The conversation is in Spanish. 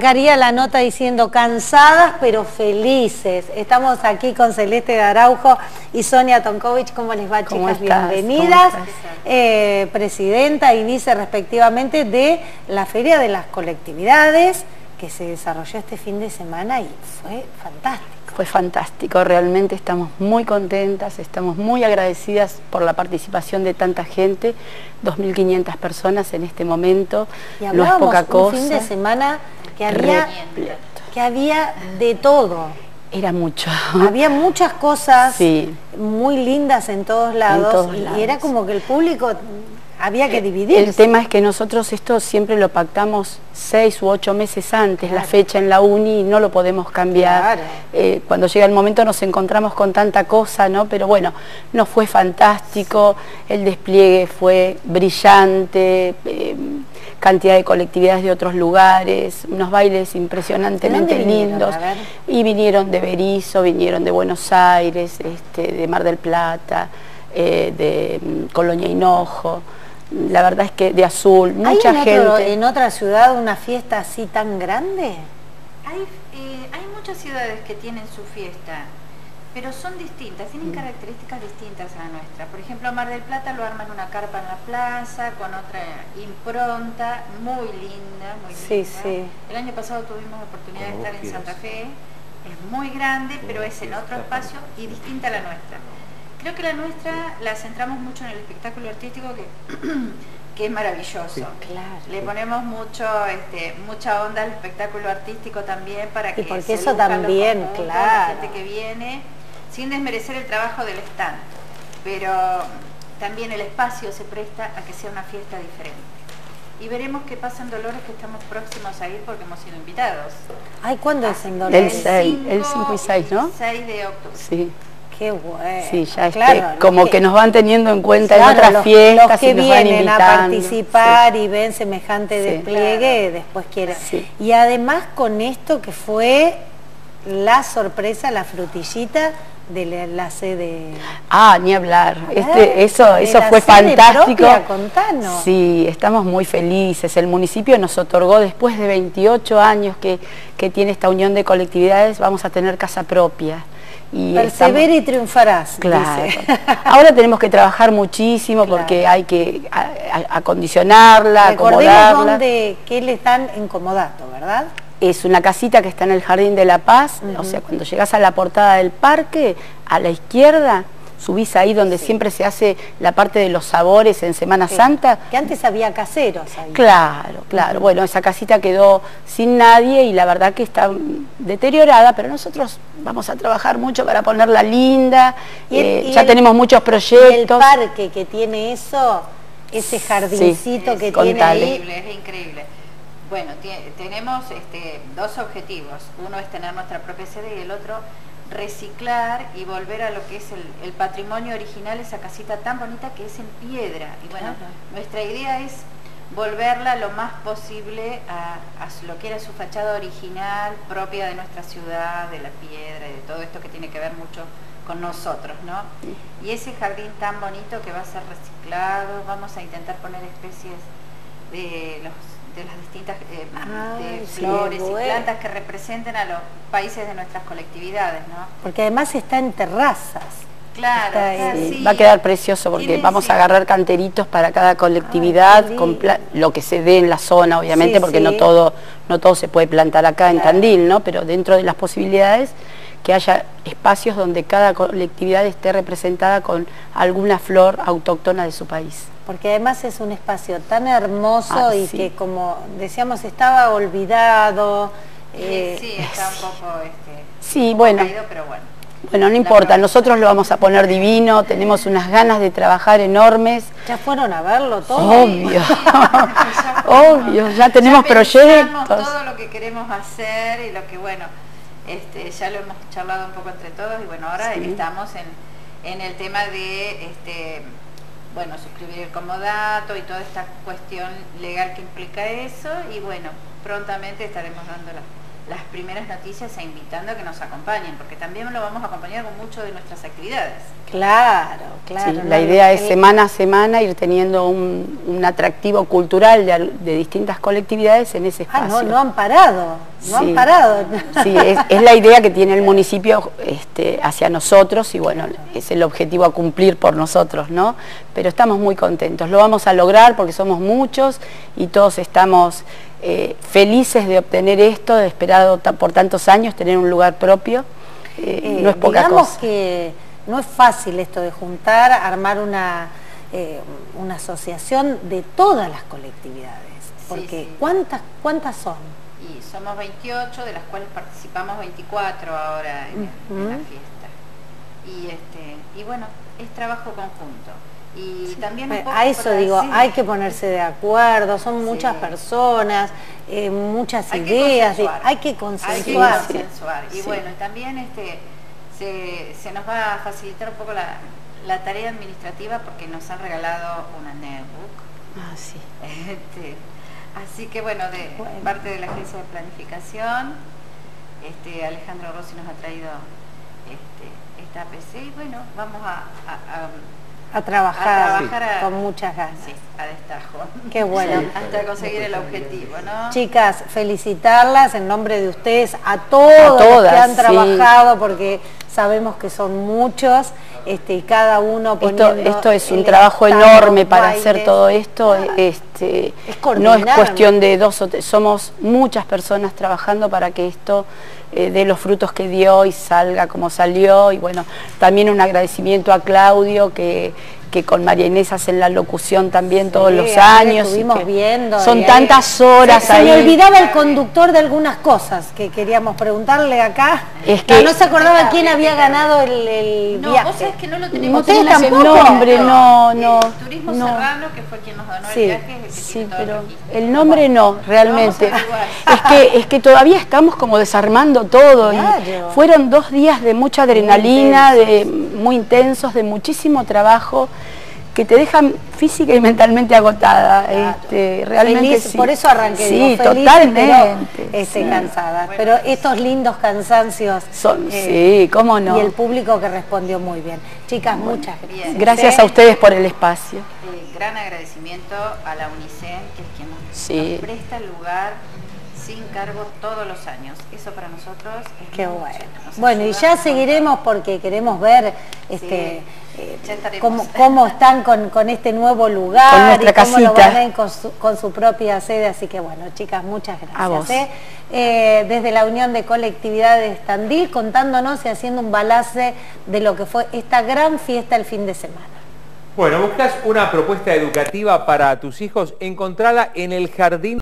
Sacaría la nota diciendo cansadas pero felices. Estamos aquí con Celeste de Araujo y Sonia Tonkovich. ¿Cómo les va, chicas? Bienvenidas. Eh, presidenta y vice respectivamente de la Feria de las Colectividades que se desarrolló este fin de semana y fue fantástico. Fue fantástico, realmente estamos muy contentas, estamos muy agradecidas por la participación de tanta gente, 2.500 personas en este momento, y no es poca cosa. un fin de semana que había, que había de todo. Era mucho. Había muchas cosas muy lindas en todos lados, y era como que el público había que dividir. El tema es que nosotros esto siempre lo pactamos seis u ocho meses antes, la fecha en la uni, no lo podemos cambiar. Eh, cuando llega el momento nos encontramos con tanta cosa, ¿no? Pero bueno, nos fue fantástico, el despliegue fue brillante, eh, cantidad de colectividades de otros lugares, unos bailes impresionantemente lindos. Y vinieron de Berizo, vinieron de Buenos Aires, este, de Mar del Plata, eh, de mm, Colonia Hinojo la verdad es que de azul, mucha ¿Hay en gente. ¿En otra ciudad una fiesta así tan grande? Hay, eh, hay muchas ciudades que tienen su fiesta, pero son distintas, tienen características distintas a la nuestra. Por ejemplo, Mar del Plata lo arman una carpa en la plaza, con otra impronta, muy linda, muy sí, Sí. El año pasado tuvimos la oportunidad de estar en Santa Fe, es muy grande, pero es en otro espacio y distinta a la nuestra. Creo que la nuestra la centramos mucho en el espectáculo artístico que, que es maravilloso. Le ponemos mucho, este, mucha onda al espectáculo artístico también para que y porque eso también, claro. la gente que viene, sin desmerecer el trabajo del stand, pero también el espacio se presta a que sea una fiesta diferente. Y veremos qué pasa en Dolores, que estamos próximos a ir porque hemos sido invitados. Ay, ¿cuándo es en Dolores? El 6, el 5 y 6, ¿no? 6 de octubre. Sí. Qué bueno. Sí, ya claro, como que, nos van teniendo en cuenta en otras fiestas. Los que vienen a participar y ven semejante despliegue, después quieren. Y además con esto que fue la sorpresa, la frutillita de la, sede. Ah, ni hablar. Este, eso eso fue fantástico. contanos. Sí, estamos muy felices. El municipio nos otorgó, después de 28 años que, que tiene esta unión de colectividades, vamos a tener casa propia. Y Persevera y triunfarás. Claro. Ahora tenemos que trabajar muchísimo porque hay que acondicionarla, acomodarla. dónde, qué le están incomodando, ¿verdad? Es una casita que está en el Jardín de la Paz, o sea, cuando llegas a la portada del parque, a la izquierda, subís ahí donde siempre se hace la parte de los sabores en Semana Santa. Que antes había caseros ahí. Claro, claro. Bueno, esa casita quedó sin nadie y la verdad que está deteriorada, pero nosotros vamos a trabajar mucho para ponerla linda. ¿Y eh, ya tenemos muchos proyectos. Y el parque que tiene eso, ese jardincito que tiene ahí. Es increíble, es increíble. Bueno, tenemos este, dos objetivos. Uno es tener nuestra propia sede y el otro reciclar y volver a lo que es el, patrimonio original, esa casita tan bonita que es en piedra. Y bueno, nuestra idea es volverla lo más posible a, lo que era su fachada original, propia de nuestra ciudad, de la piedra y de todo esto que tiene que ver mucho con nosotros, ¿no? Y ese jardín tan bonito que va a ser reciclado, vamos a intentar poner especies de los de las distintas eh, flores y plantas que representen a los países de nuestras colectividades, ¿no? Porque además está en terrazas. Claro, va a quedar precioso porque vamos a agarrar canteritos para cada colectividad, con lo que se dé en la zona, obviamente, porque no todo no todo se puede plantar acá en Tandil, ¿no? Pero dentro de las posibilidades que haya espacios donde cada colectividad esté representada con alguna flor autóctona de su país. Porque además es un espacio tan hermoso ah, y que como decíamos estaba olvidado. sí, eh, está un poco este, sí, bueno. pero bueno. Bueno, no importa, nosotros lo vamos a poner divino, tenemos unas ganas de trabajar enormes. ¿Ya fueron a verlo todo? Obvio, obvio, ya tenemos proyectos. todo lo que queremos hacer y lo que, bueno, este, ya lo hemos charlado un poco entre todos y bueno, ahora estamos en, el tema de, este, bueno, suscribir el comodato y toda esta cuestión legal que implica eso y bueno, prontamente estaremos dando las primeras noticias e invitando a que nos acompañen, porque también lo vamos a acompañar con mucho de nuestras actividades. Claro, claro. la idea es semana a semana ir teniendo un, atractivo cultural de, distintas colectividades en ese espacio. Ah, no, no han parado, no han parado. Sí, es, la idea que tiene el municipio este, hacia nosotros y bueno, es el objetivo a cumplir por nosotros, ¿no? Pero estamos muy contentos, lo vamos a lograr porque somos muchos y todos estamos eh, felices de obtener esto, de esperado por tantos años, tener un lugar propio, eh, eh, no es poca digamos que no es fácil esto de juntar, armar una, una asociación de todas las colectividades, porque ¿cuántas, ¿cuántas son? Y somos 28, de las cuales participamos 24 ahora en, en la fiesta. Y, este, y bueno, es trabajo conjunto. Y también a eso digo, hay que ponerse de acuerdo, son muchas personas, eh, muchas ideas, hay que consensuar. Y bueno, también este, se, nos va a facilitar un poco la, tarea administrativa porque nos han regalado una netbook. Ah, sí. Este, así que bueno, de parte de la agencia de planificación, este, Alejandro Rossi nos ha traído este, esta PC y bueno, vamos a a trabajar, con muchas ganas. Sí, a destajo. Qué bueno. Hasta conseguir el objetivo, ¿no? Chicas, felicitarlas en nombre de ustedes, a todos los que han trabajado, porque sabemos que son muchos, este, y cada uno poniendo Esto, esto es un trabajo enorme para hacer todo esto, este, no es cuestión de dos o tres, somos muchas personas trabajando para que esto eh, dé los frutos que dio y salga como salió, y bueno, también un agradecimiento a Claudio que que con María Inés hacen la locución también todos los años. Estuvimos viendo. Son tantas horas ahí. Se me olvidaba el conductor de algunas cosas que queríamos preguntarle acá. Es que no se acordaba quién había ganado el, el no, viaje. Que no lo tenemos. No el nombre, no, no. Turismo Serrano, que fue quien nos donó el viaje. sí, pero el nombre no, realmente. Es que, es que todavía estamos como desarmando todo. Y fueron dos días de mucha adrenalina, de muy intensos, de muchísimo trabajo que te dejan física y mentalmente agotada. Este, realmente Por eso arranqué. Sí, totalmente. Este, cansada. Pero estos lindos cansancios. Son, eh, sí, cómo no. Y el público que respondió muy bien. Chicas, muchas gracias. Gracias a ustedes por el espacio. Eh, gran agradecimiento a la UNICEN, que es quien nos, presta el lugar sin cargo todos los años. Eso para nosotros es Qué bueno. Bueno, y ya seguiremos porque queremos ver este eh, cómo, están con, este nuevo lugar y cómo lo van con su, propia sede. Así que bueno, chicas, muchas gracias. ¿eh? Eh, desde la Unión de Colectividades Tandil, contándonos y haciendo un balance de lo que fue esta gran fiesta el fin de semana. Bueno, buscas una propuesta educativa para tus hijos, encontrala en el Jardín